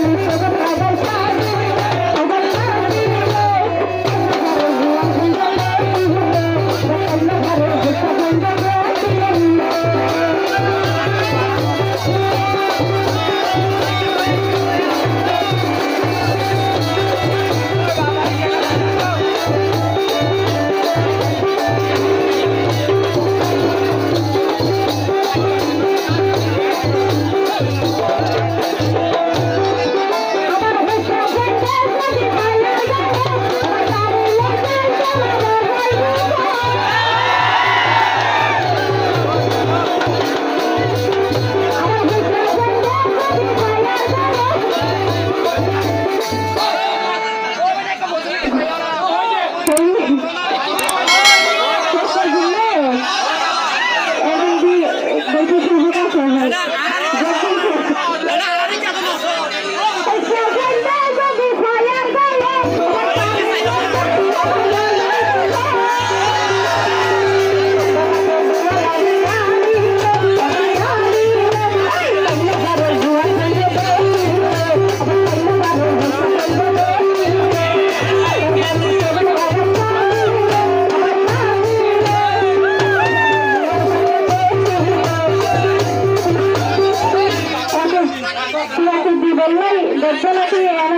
Vai, vai, vai, vai. yeah.